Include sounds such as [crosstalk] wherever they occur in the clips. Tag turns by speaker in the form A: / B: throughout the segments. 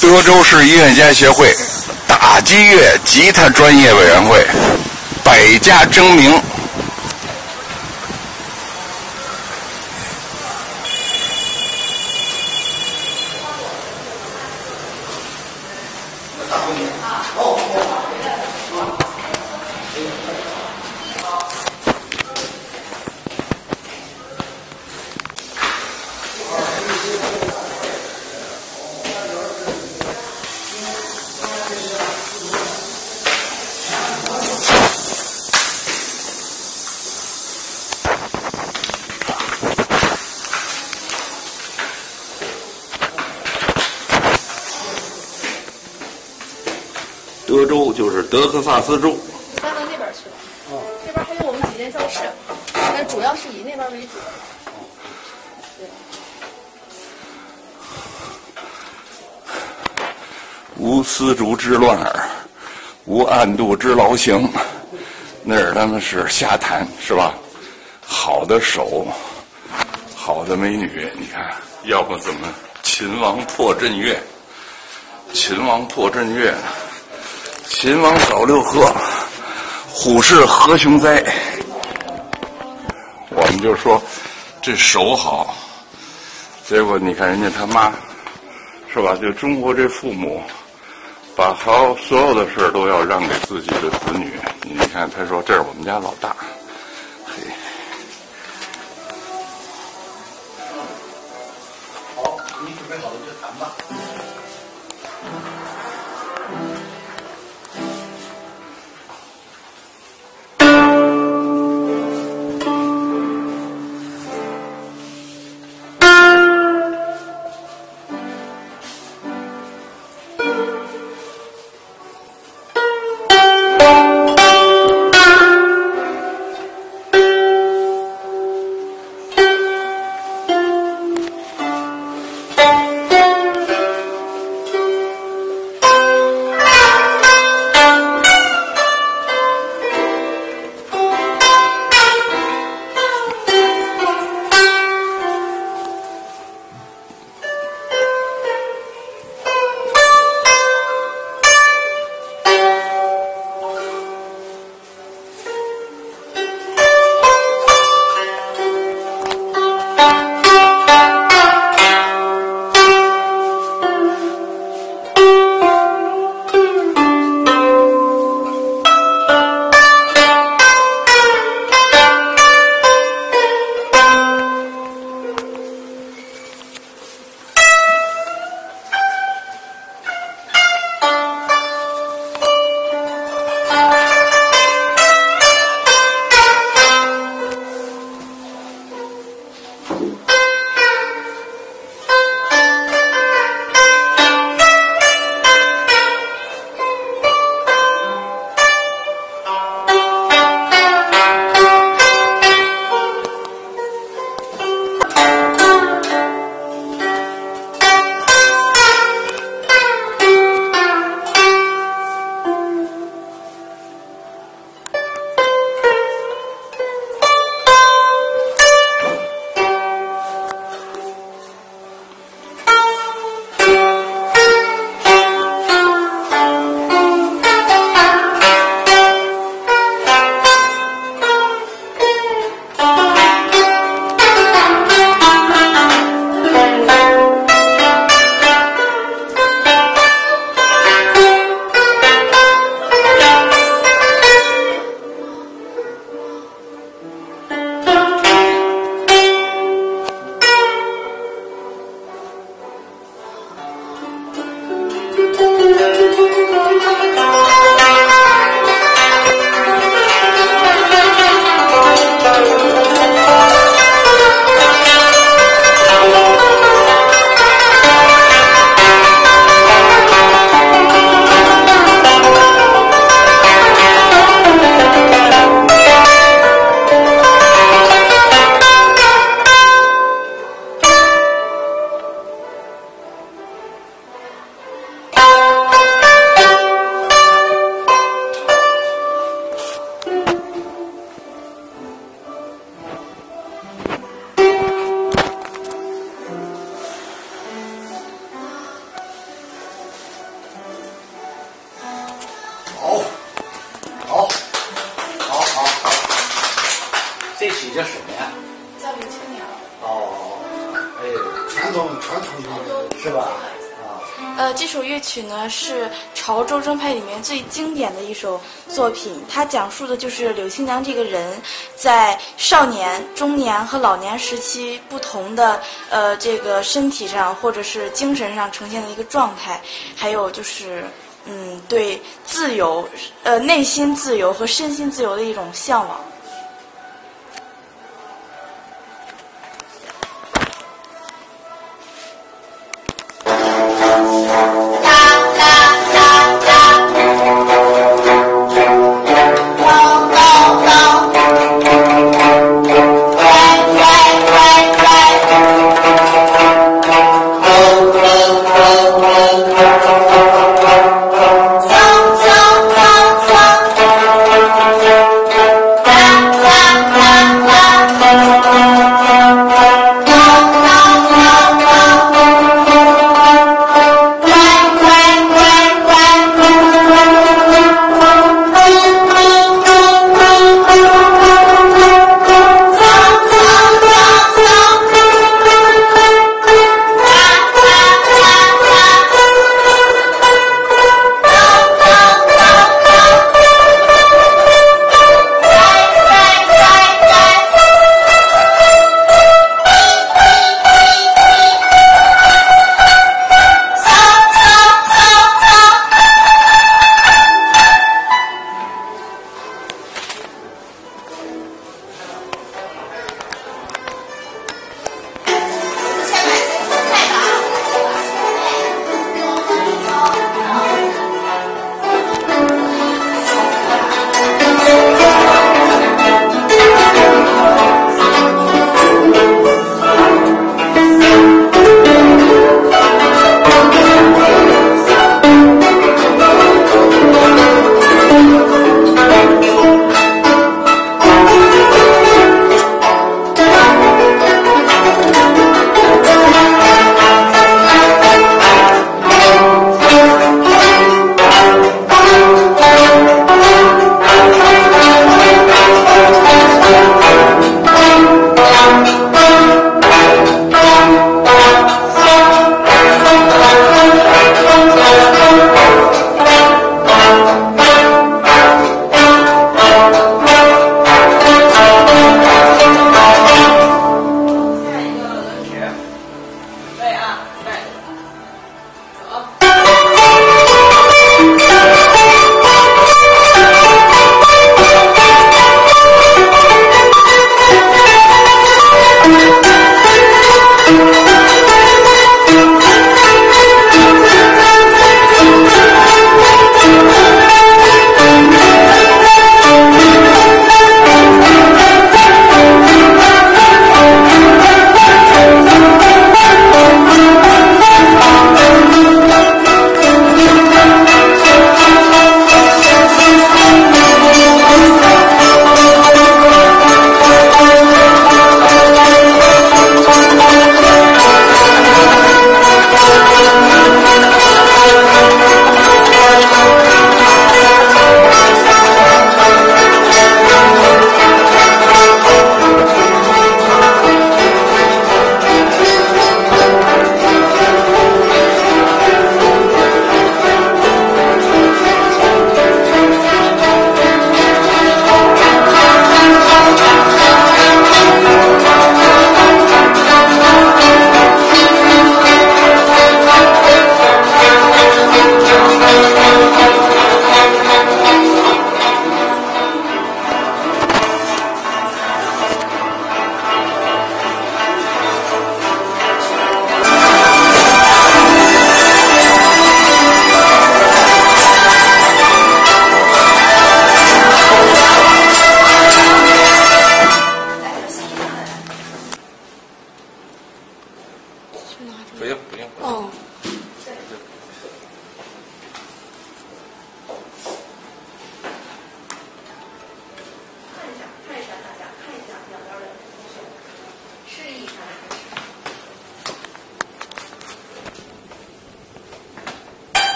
A: 德州市音乐家协会打击乐吉他专业委员会百家争鸣。德州就是德克萨斯州。
B: 搬到那边去了。哦。这边还有我们几间教室，但主要是以那边为主。
A: 无丝竹之乱耳，无暗度之劳形。那儿他们是瞎谈，是吧？好的手，好的美女，你看，要不怎么秦王破阵乐？秦王破阵乐。秦王扫六合虎视何雄哉？我们就说这手好结果你看人家他妈是吧？就中国这父母把好所有的事都要让给自己的子女。你看他说这是我们家老大
C: 嘿。好你准备好了就谈吧。曲呢是潮州正派里面最经典的一首作品，它讲述的就是柳青娘这个人在少年、中年和老年时期不同的呃这个身体上或者是精神上呈现的一个状态，还有就是嗯对自由呃内心自由和身心自由的一种向往。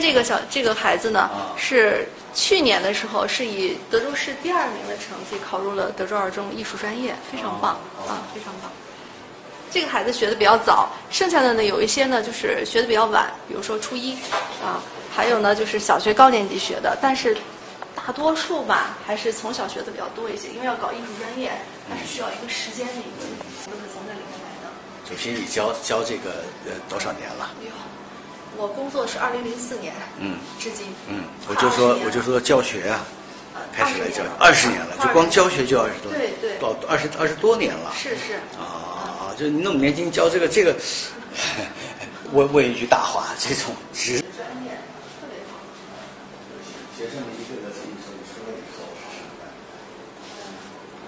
D: 这
B: 个小这个孩子呢，
D: 啊
B: 是去年的时候是以德州市第二名的成绩考入了德州二中艺术专业，非常棒
D: 哦
B: 啊，非常棒。这个孩子学的比较早，剩下的呢有一些呢就是学的比较晚，比如说初一啊，还有呢就是小学高年级学的，但是大多数吧还是从小学的比较多一些，因为要搞艺术专业，它是需要一个时间的一个，都是从那里面来的。
D: 主席，你教教这个呃多少年了？
B: 我工作是二零零四年，
D: 嗯
B: 至今，
D: 嗯，我就说我就说教学啊，
B: 呃
D: 开始来教
B: 20
D: 二十年了，就光教学就二十多年，
B: 对对
D: 到二十二十多年了。
B: 是是，
D: 啊，就你那么年轻教这个这个，问问一句大话，这种职
B: 专业特别好。
D: 学生们一个个自己手里说了以后是什么感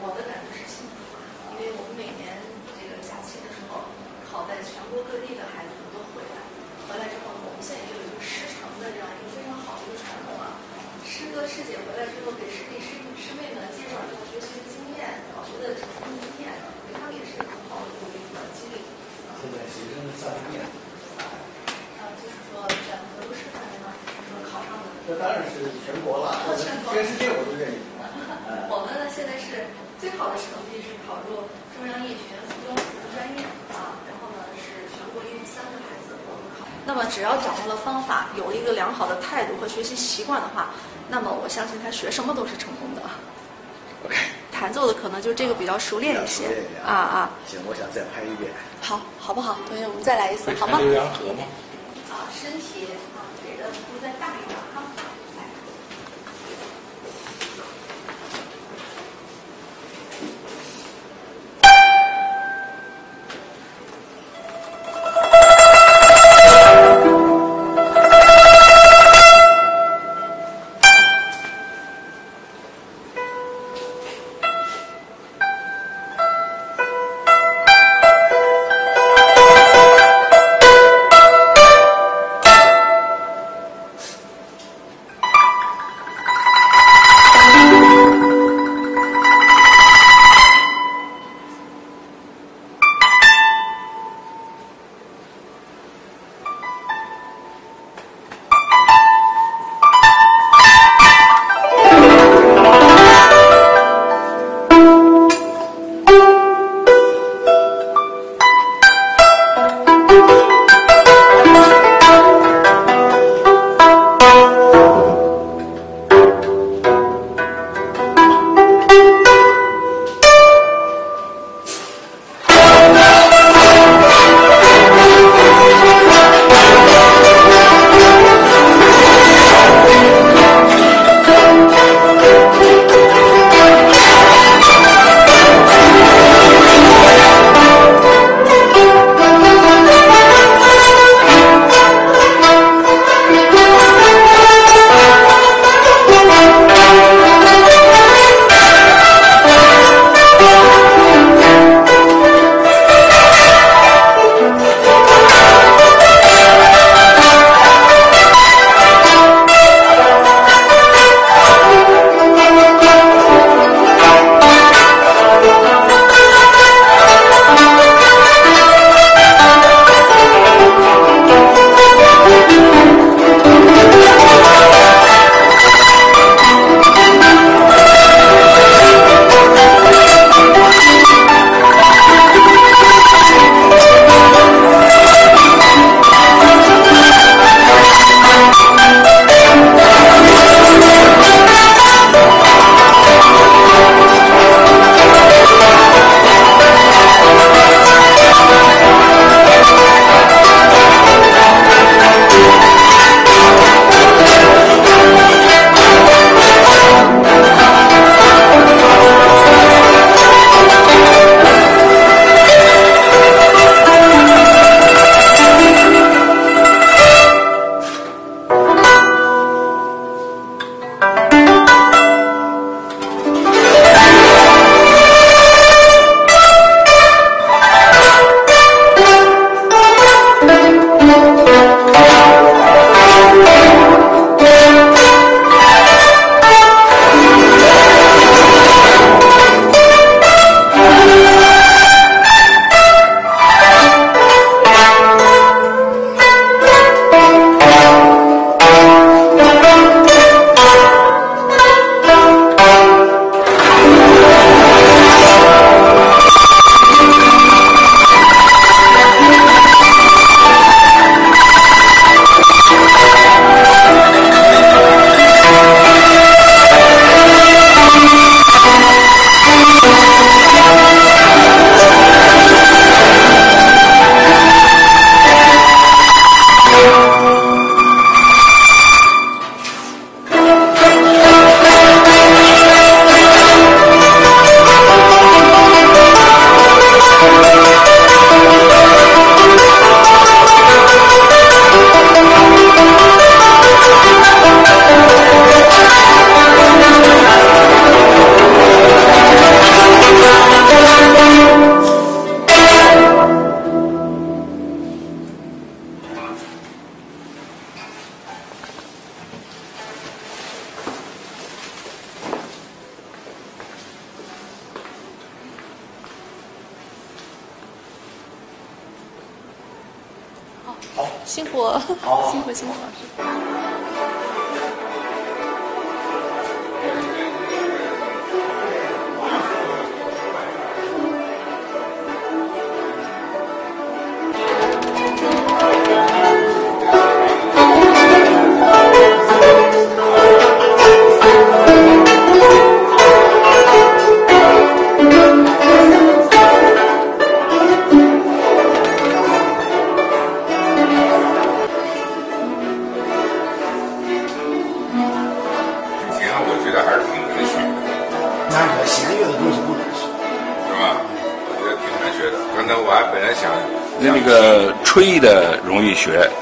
B: 我的感觉是幸福啊，因为我们每年这个假期的时候，考在全国各地的孩子们都回来，回来之后，我们现在也有一个师承的这样一个非常好的一个传统啊。师哥师姐回来之后，给师弟师师妹们介绍这个学习的经验、考学的成功经验，对他们也是很好的一个一个激励。
D: 现在学生的上面，
B: 啊，就是说在德州市范围呢，是说考上的。
D: 这当然是全国了，
B: 全
D: 世界我都愿意。
B: 我们呢现在是最好的成绩是考入中央艺学附中艺术专业啊，然后呢是全国一共三个孩子我们考。那么只要掌握了方法，有了一个良好的态度和学习习惯的话，那么我相信他学什么都是成功的。弹奏的可能就这个比较熟练一些啊啊，
D: 行，我想再拍一遍。
B: 好，好不好？同学，我们再来一次好吗？
A: 刘洋河吗？
B: 啊，身体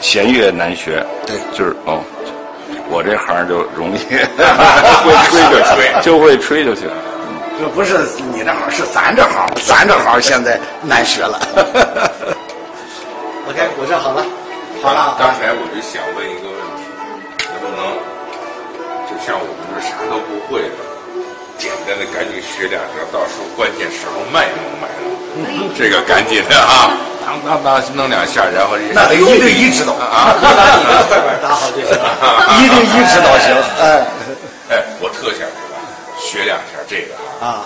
E: 弦乐难学。对。
A: 就是哦，我这行就容易，[laughs]
F: 会吹就吹。
A: 就会吹就行。
E: 这不是你这行，是咱这行，咱这行现在难学了。[laughs]
D: OK，我这好了，好
F: 好了，刚才我就想问一个问题，能不能就像我们这啥都不会的，简单的赶紧学两招，到时候关键时候卖能卖了，这个赶紧的啊，那那弄两下，然后
E: 那得一对一指导
F: 啊。
D: 你的快板打好就行。
E: 一对一指导行。哎
F: 哎，我特想这个学两下这个，啊，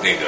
F: 那个。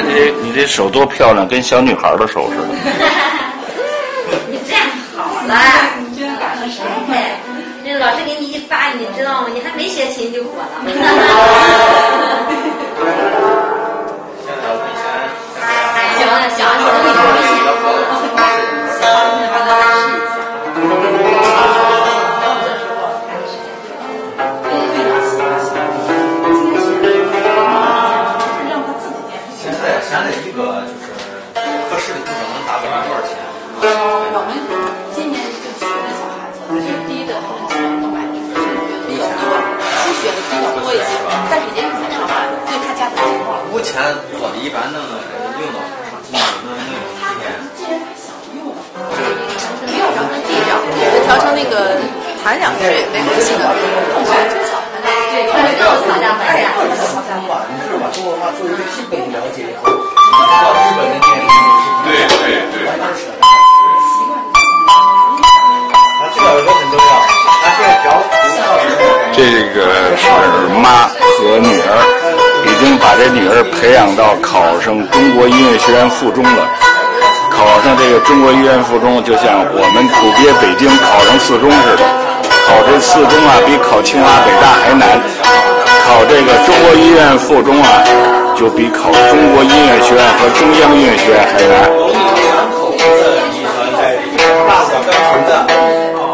G: 看你
H: 这
A: 你这手多漂亮，跟小女孩的手似的。[laughs]
H: 你这样好了，
G: 你今天赶上什么？[laughs]
H: 哎，那老师给你一发，你知道吗？你还没学琴就火了。[laughs]
B: 那个弹两句没关系的。
H: 对，我们都吵架门呀。
D: 把你是把中国话做一个基本的了解以后，你知道日本的电影
F: 对对对
D: 完全是。啊，这个耳朵很重要，
A: 这个是妈和女儿，已经把这女儿培养到考上中国音乐学院附中了。考上这个中国音乐附中，就像我们土鳖北京考上四中似的。考这四中啊，比考清华北大还难。考这个中国音乐附中啊，就比考中国音乐学院和中央音乐学院还难。
D: 两口子遗传在，大小钢琴的，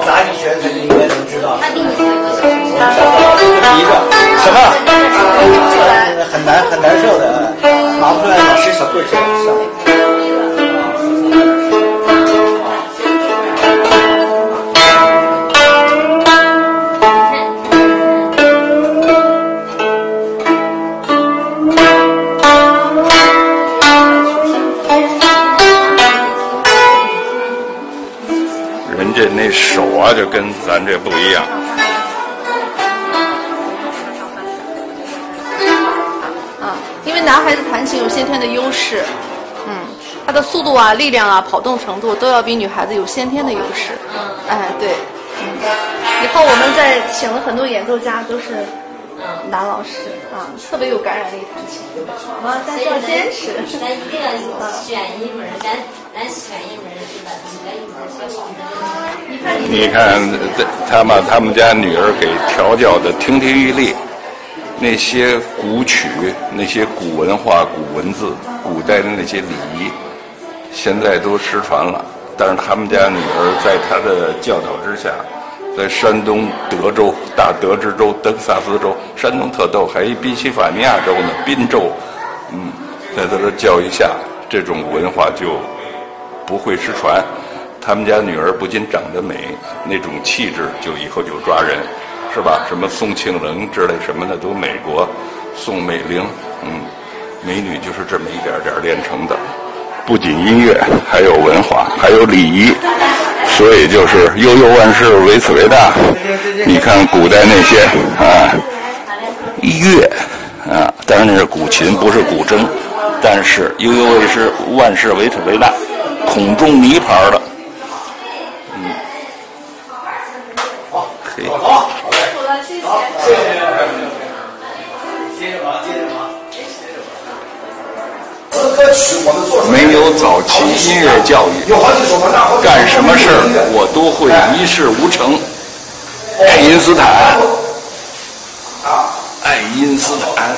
D: 杂技全才你应该能知道。
H: 他比你小一个小时。
D: 第一个什么？很难很难受的，拿不出来，老师小棍儿上上。
B: 度啊、力量啊、跑动程度都要比女孩子有先天的优势。哎，对，嗯，以后我们在请了很多演奏家都是男老师啊，特别有感染力弹琴啊，但是要坚持。
H: 咱一定要 [laughs] 选一门，咱咱选一门是吧？几个一门学好。
B: 你看你
A: 你看，他把他们家女儿给调教的亭亭玉立，那些古曲、那些古文化、古文字、古代的那些礼仪，现在都失传了。但是他们家女儿在他的教导之下，在山东德州、大德之州、德克萨斯州、山东特逗，还一宾夕法尼亚州呢，宾州，嗯，在他的教育下，这种文化就不会失传。他们家女儿不仅长得美，那种气质就以后就抓人，是吧？什么宋庆龄之类什么的都美国，宋美龄，嗯，美女就是这么一点点练成的。不仅音乐，还有文化，还有礼仪，所以就是悠悠万事，唯此为大。你看古代那些啊乐啊，当然那是古琴，不是古筝，但是悠悠为事，万事唯此为大，孔仲尼牌的。音乐教育，干什么事儿我都会一事无成。爱因斯坦，爱因斯坦。